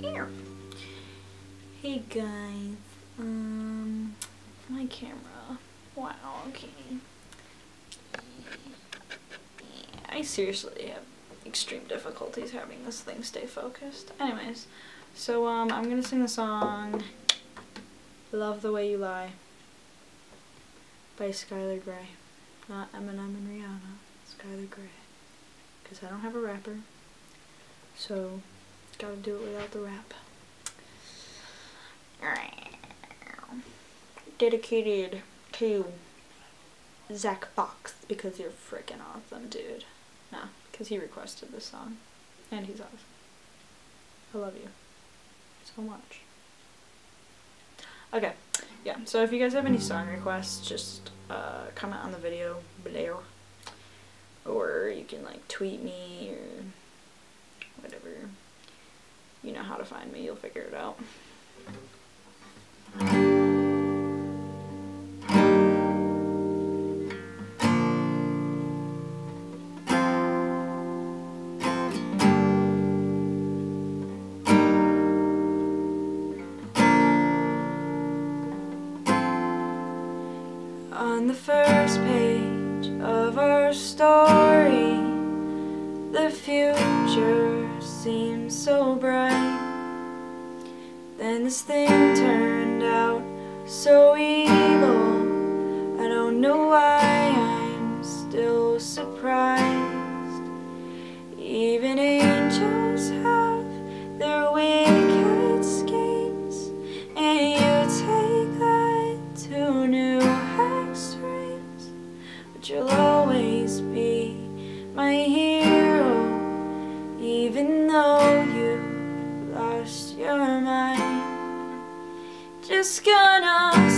Here. Hey guys, um, my camera. Wow, okay. I seriously have extreme difficulties having this thing stay focused. Anyways, so um, I'm gonna sing the song Love the Way You Lie by Skylar Grey. Not Eminem and Rihanna, Skylar Grey. Because I don't have a rapper. So, gotta do it without the rap. Dedicated to Zach Fox because you're freaking awesome, dude. No, because he requested this song. And he's awesome. I love you so much. Okay, yeah, so if you guys have any song requests, just uh, comment on the video below. Or you can like tweet me or whatever. You know how to find me, you'll figure it out. On the first page of our story, future seems so bright. Then this thing turned out so evil. I don't know why I'm still surprised. Even angels have their wicked schemes, and you take that to new extremes. But you'll always be my hero, even though you lost your mind. Just gonna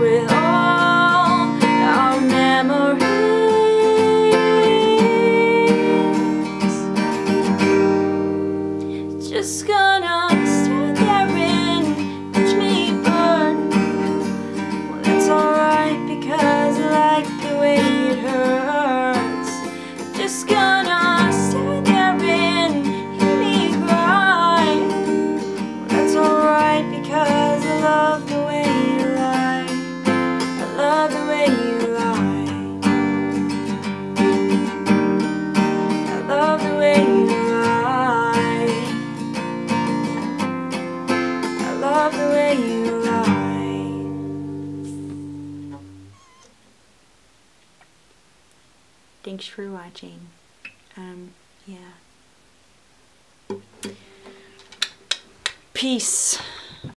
with all our memories. Just gonna Thanks for watching. Um, yeah. Peace.